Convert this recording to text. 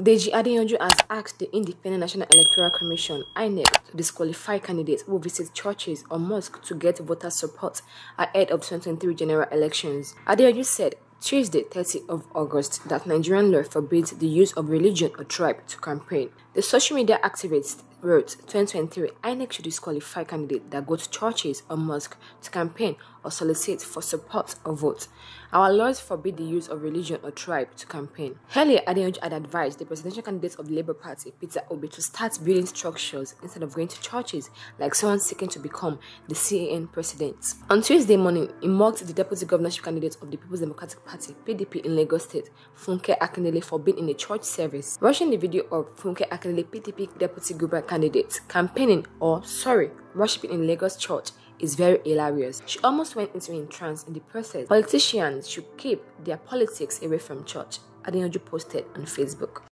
Deji Adeyanju has asked the Independent National Electoral Commission (INEC) to disqualify candidates who visit churches or mosques to get voter support ahead of 2023 general elections. Adeyanju said Tuesday, 30 of August, that Nigerian law forbids the use of religion or tribe to campaign. The social media activist wrote 2023 INEC should disqualify candidates that go to churches or mosques to campaign or solicit for support or vote. Our laws forbid the use of religion or tribe to campaign. Earlier, Adeyanju had advised the presidential candidates of the Labour Party, Peter Obi, to start building structures instead of going to churches like someone seeking to become the CAN president. On Tuesday morning, he mocked the deputy governorship candidate of the People's Democratic Party, PDP, in Lagos State, Funke Akindele, for being in a church service. Watching the video of Funke Akindele, PDP deputy governor candidate, campaigning or, sorry, worshiping in Lagos church is very hilarious. She almost went into a trance in the process. Politicians should keep their politics away from church, Adeyanju posted on Facebook.